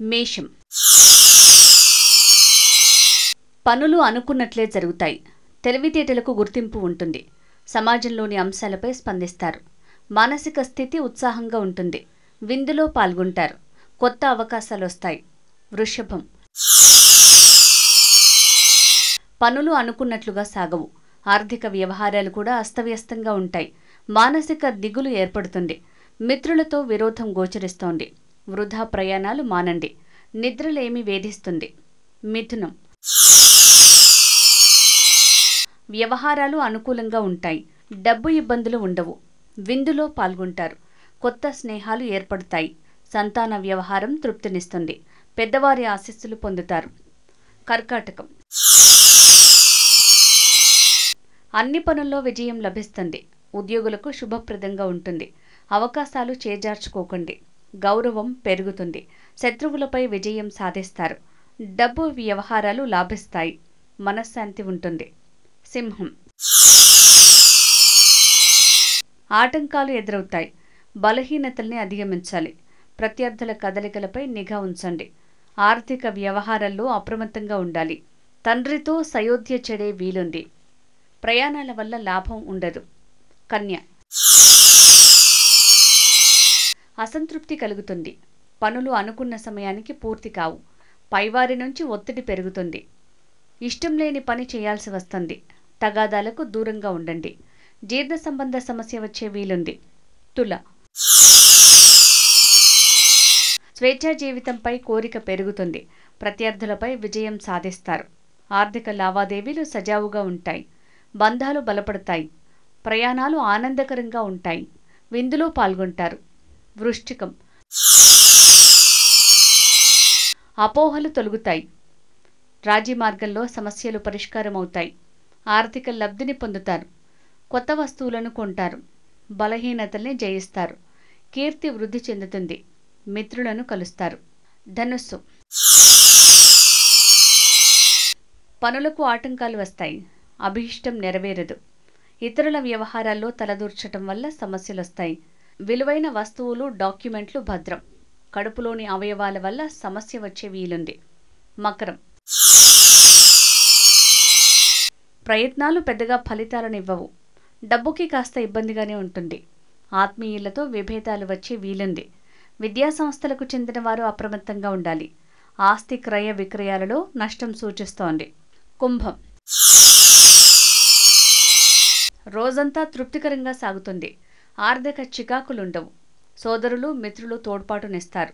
మేషం. పనులు అనుకున్నట్లే జరుగుతాయి. తెలివితేటలకు గుర్తింపు ఉంటుంది. సమాజంలోని అంశాలపై స్పందిస్తారు. మానసిక స్థితి ఉత్సాహంగా ఉంటుంది. విందులో పాల్గొంటారు. కొత్త అవకాశాలు వస్తాయి వృషభం. పనులు అనుకున్నట్లుగా సాగవు. ఆర్థిక వ్యవహారాలు కూడా అస్తవ్యస్తంగా ఉంటాయి. మానసిక దిగులు ఏర్పడుతుంది. మిత్రులతో విరోధం గోచరిస్తోంది. వృధా ప్రయాణాలు మానండి. నిద్రలేమి వేధిస్తుంది. మిథునం. వ్యవహారాలు అనుకూలంగా ఉంటాయి. డబ్బు ఇబ్బందులు ఉండవు. విందులో పాల్గొంటారు. కొత్త స్నేహాలు ఏర్పడతాయి. సంతాన వ్యవహారం తృప్తినిస్తుంది. పెద్దవారి ఆశీస్సులు పొందుతారు. కర్కాటకం. అన్ని పనుల్లో విజయం లభిస్తుంది. ఉద్యోగులకు శుభప్రదంగా ఉంటుంది. అవకాశాలు చేజార్చుకోకండి. గౌరవం పెరుగుతుంది. శత్రువులపై విజయం సాధిస్తారు. డబ్బు వ్యవహారాలు లాభిస్తాయి. మనశ్శాంతి ఉంటుంది. సింహం. ఆటంకాలు ఎదురవుతాయి. బలహీనతల్ని అధిగమించాలి. ప్రత్యర్థుల కదలికలపై నిఘా ఉంచండి. ఆర్థిక వ్యవహారాల్లో అప్రమత్తంగా ఉండాలి. తండ్రితో సయోధ్య చెడే వీలుంది. ప్రయాణాల వల్ల లాభం ఉండదు. కన్య. అసంతృప్తి కలుగుతుంది. పనులు అనుకున్న సమయానికి పూర్తి కావు. పైవారి నుంచి ఒత్తిడి పెరుగుతుంది. ఇష్టం లేని పని చేయాల్సి వస్తుంది. తగాదాలకు దూరంగా ఉండండి. జీర్ణ సంబంధ సమస్య వచ్చే వీలుంది. తుల. స్వేచ్ఛా జీవితంపై కోరిక పెరుగుతుంది. ప్రత్యర్థులపై విజయం సాధిస్తారు. ఆర్థిక లావాదేవీలు సజావుగా ఉంటాయి. బంధాలు బలపడతాయి. ప్రయాణాలు ఆనందకరంగా ఉంటాయి. విందులో పాల్గొంటారు. వృష్టికం. అపోహలు తొలుగుతాయి. రాజీ మార్గంలో సమస్యలు పరిష్కారం అవుతాయి ఆర్థిక లబ్ధిని పొందుతారు. కొత్త వస్తువులను కొంటారు. బలహీనతల్ని జయిస్తారు. కీర్తి వృద్ధి చెందుతుంది. మిత్రులను కలుస్తారు. ధనుస్సు. పనులకు ఆటంకాలు వస్తాయి. అభీష్టం నెరవేరదు. ఇతరుల వ్యవహారాల్లో తలదూర్చటం వల్ల సమస్యలు వస్తాయి విలువైన వస్తువులు డాక్యుమెంట్లు భద్రం. కడుపులోని అవయవాల వల్ల సమస్య వచ్చే వీలుంది. మకరం. ప్రయత్నాలు పెద్దగా ఫలితాలనివ్వవు. డబ్బుకి కాస్త ఇబ్బందిగానే ఉంటుంది. ఆత్మీయులతో విభేదాలు వచ్చే వీలుంది. విద్యా సంస్థలకు చెందిన వారు అప్రమత్తంగా ఉండాలి. ఆస్తి క్రయ విక్రయాలలో నష్టం సూచిస్తోంది. కుంభం. రోజంతా తృప్తికరంగా సాగుతుంది. ఆర్థిక చికాకులుండవు. సోదరులు మిత్రులు తోడ్పాటునిస్తారు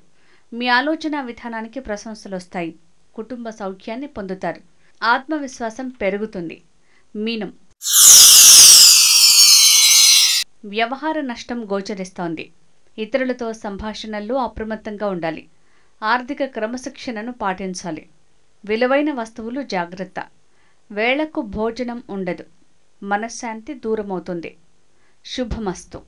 మీ ఆలోచన విధానానికి ప్రశంసలు వస్తాయి కుటుంబ సౌఖ్యాన్ని పొందుతారు. ఆత్మవిశ్వాసం పెరుగుతుంది. మీనం. వ్యవహార నష్టం గోచరిస్తోంది. ఇతరులతో సంభాషణల్లో అప్రమత్తంగా ఉండాలి. ఆర్థిక క్రమశిక్షణను పాటించాలి. విలువైన వస్తువులు జాగ్రత్త. వేళకు భోజనం ఉండదు. మనశ్శాంతి దూరమవుతుంది. शुभमस्तु।